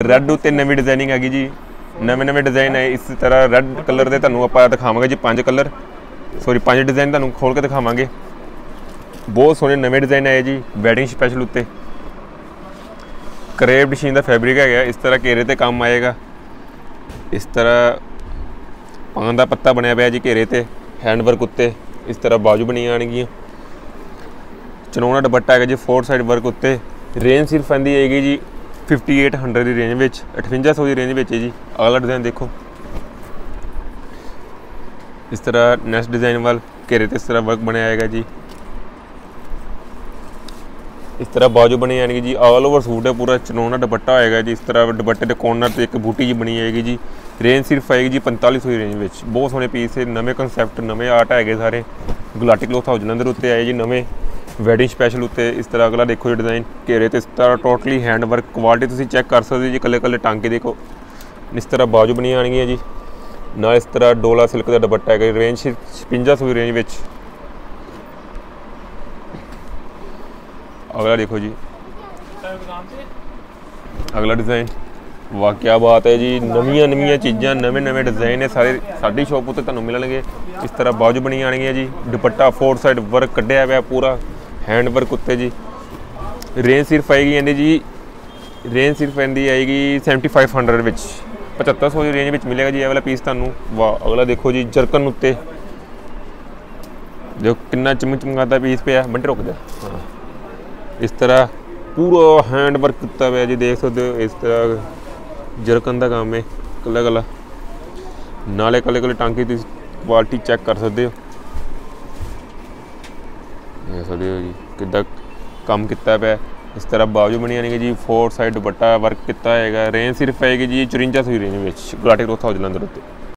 Red ਉੱਤੇ ਨਵੀਂ designing ਹੈਗੀ ਜੀ। ਨਵੇਂ ਨਵੇਂ ਡਿਜ਼ਾਈਨ ਹੈ, ਇਸ ਤਰ੍ਹਾਂ ਰੈੱਡ ਕਲਰ ਦੇ ਤੁਹਾਨੂੰ ਆਪਾਂ ਦਿਖਾਵਾਂਗੇ ਜੀ, ਪੰਜ ਕਲਰ ਸੌਰੀ ਪੰਜ ਡਿਜ਼ਾਈਨ ਤੁਹਾਨੂੰ ਖੋਲ ਕੇ ਦਿਖਾਵਾਂਗੇ। ਬਹੁਤ ਸੋਹਣੇ ਨਵੇਂ ਡਿਜ਼ਾਈਨ ਆਏ ਜੀ ਵੈਡਿੰਗ ਸਪੈਸ਼ਲ ਉੱਤੇ। ਕਰੇਵ ਮਸ਼ੀਨ ਦਾ ਫੈਬਰਿਕ ਹੈਗਾ, ਇਸ ਤਰ੍ਹਾਂ ਘੇਰੇ ਤੇ ਕੰਮ ਆਏਗਾ। ਇਸ ਤਰ੍ਹਾਂ ਪਾਨ ਦਾ ਪੱਤਾ ਬਣਿਆ ਪਿਆ ਜੀ ਘੇਰੇ ਤੇ ਹੈਂਡ ਵਰਕ ਉੱਤੇ। ਇਸ ਤਰ੍ਹਾਂ ਬਾਜੂ ਬਣੀਆਂ ਆਣਗੀਆਂ ਚਨੋਣਾ ਦੁਪੱਟਾ ਹੈਗਾ ਜੀ ਫੋਰ ਸਾਈਡ ਵਰਕ ਉੱਤੇ। ਰੇਂਜ ਸਿਰਫ ਆਂਦੀ ਹੈਗੀ ਜੀ 5800 ਦੀ ਰੇਂਜ ਵਿੱਚ 5800 ਦੀ ਰੇਂਜ ਵਿੱਚ ਹੈ ਜੀ। ਅਗਲਾ ਡਿਜ਼ਾਈਨ ਦੇਖੋ। ਇਸ ਤਰ੍ਹਾਂ ਨੈਕਸਟ ਡਿਜ਼ਾਈਨ ਵੱਲ ਘੇਰੇ ਤੇ ਇਸ ਤਰ੍ਹਾਂ ਵਰਕ ਬਣਿਆ ਆਏਗਾ ਜੀ। ਇਸ ਤਰ੍ਹਾਂ ਬਾਜੂ ਬਣੀ ਆਣਗੀ ਜੀ। ਆਲ ਓਵਰ ਸੂਟ ਹੈ, ਪੂਰਾ ਚਨੋਣਾ ਦੁਪੱਟਾ ਹੋਏਗਾ ਜੀ। ਇਸ ਤਰ੍ਹਾਂ ਦੁਪੱਟੇ ਦੇ ਕੋਰਨਰ ਤੇ ਇੱਕ ਬੂਟੀ ਜੀ ਬਣੀ ਆਏਗੀ ਜੀ। ਰੇਂਜ ਸਿਰਫ ਆਏਗੀ ਜੀ 4500 ਦੀ ਰੇਂਜ ਵਿੱਚ। ਬਹੁਤ ਸੋਹਣੇ ਪੀਸ ਹੈ, ਨਵੇਂ ਕਨਸੈਪਟ ਨਵੇਂ ਆਰਟ ਹੈਗੇ ਸਾਰੇ। ਗੁਲਾਟੀ ਕਲੋਥ ਹਾਊਸ ਜਲੰਧਰ ਉੱਤੇ ਆਏ ਜੀ, ਨਵੇਂ ਵੈਡਿੰਗ ਸਪੈਸ਼ਲ ਉੱਤੇ ਇਸ ਤਰ੍ਹਾਂ ਅਗਲਾ ਦੇਖੋ ਜੀ ਡਿਜ਼ਾਈਨ ਘੇਰੇ ਤੇ ਇਸ ਤਰ੍ਹਾਂ ਟੋਟਲੀ ਹੈਂਡ ਵਰਕ ਕੁਆਲਿਟੀ ਤੁਸੀਂ ਚੈੱਕ ਕਰ ਸਕਦੇ ਹੋ ਜੀ ਕੱਲੇ ਕੱਲੇ ਟਾਂਕੇ ਦੇਖੋ। ਇਸ ਤਰ੍ਹਾਂ ਬਾਜੂ ਬਣੀ ਆਣਗੀਆਂ ਜੀ। ਨਾਲ ਇਸ ਤਰ੍ਹਾਂ ਡੋਲਾ ਸਿਲਕ ਦਾ ਦੁਪੱਟਾ ਹੈਗਾ ਰੇਂਜ 5600 ਦੀ ਰੇਂਜ ਵਿੱਚ। ਅਗਲਾ ਦੇਖੋ ਜੀ। ਅਗਲਾ ਡਿਜ਼ਾਈਨ ਵਾਹ ਕੀ ਬਾਤ ਹੈ ਜੀ ਨਵੀਆਂ ਨਵੀਆਂ ਚੀਜ਼ਾਂ ਨਵੇਂ ਨਵੇਂ ਡਿਜ਼ਾਈਨ ਨੇ ਸਾਰੇ ਸਾਡੀ ਸ਼ਾਪ ਉੱਤੇ ਤੁਹਾਨੂੰ ਮਿਲਣਗੇ। ਇਸ ਤਰ੍ਹਾਂ ਬਾਜੂ ਬਣੀ ਆਣਗੀਆਂ ਜੀ, ਦੁਪੱਟਾ ਫੋਰ ਸਾਈਡ ਵਰਕ ਕੱਢਿਆ ਹੋਇਆ ਪੂਰਾ। ਹੈਂਡ ਵਰਕ ਉੱਤੇ ਜੀ। ਰੇਂਜ ਸਿਰਫ ਆਏਗੀ ਇਹਦੀ ਜੀ, ਰੇਂਜ ਸਿਰਫ ਇਹਦੀ ਆਏਗੀ 7500 ਵਿੱਚ। 7500 ਦੀ ਰੇਂਜ ਵਿੱਚ ਮਿਲੇਗਾ ਜੀ ਇਹ ਵਾਲਾ ਪੀਸ ਤੁਹਾਨੂੰ। ਵਾਹ, ਅਗਲਾ ਦੇਖੋ ਜੀ, ਜਰਕਨ ਉੱਤੇ। ਜੋ ਕਿੰਨਾ ਚਮਕ ਪੀਸ ਪਿਆ। ਬੰਟ ਰੁਕ ਜਾ। ਹਾਂ। ਇਸ ਤਰ੍ਹਾਂ ਪੂਰਾ ਹੈਂਡ ਵਰਕ ਕੀਤਾ ਹੋਇਆ ਜੀ, ਦੇਖ ਸਕਦੇ ਹੋ, ਇਸ ਤਰ੍ਹਾਂ ਜਰਕਨ ਦਾ ਕੰਮ ਹੈ। ਕੱਲਾ ਕੱਲਾ ਨਾਲੇ ਕੱਲੇ ਕੱਲੇ ਟਾਂਕੇ ਦੀ ਕੁਆਲਿਟੀ ਚੈੱਕ ਕਰ ਸਕਦੇ ਹੋ। ਦੇਖ ਸਕਦੇ ਹੋ ਜੀ ਕਿੱਦਾਂ ਕੰਮ ਕੀਤਾ ਪਿਆ ਇਸ ਤਰ੍ਹਾਂ ਬਾਜੂ ਬਣੀ ਆਣਗੇ ਜੀ ਫੋਰ ਸਾਈਡ ਦੁਪੱਟਾ ਵਰਕ ਕੀਤਾ ਹੈਗਾ ਰੇਂਜ ਸਿਰਫ ਹੈਗੀ ਜੀ 5400 ਦੀ ਰੇਂਜ ਵਿੱਚ, ਗੁਲਾਟੀ ਕਲੋਥ ਹੋ ਜਲੰਧਰ ਉੱਤੇ।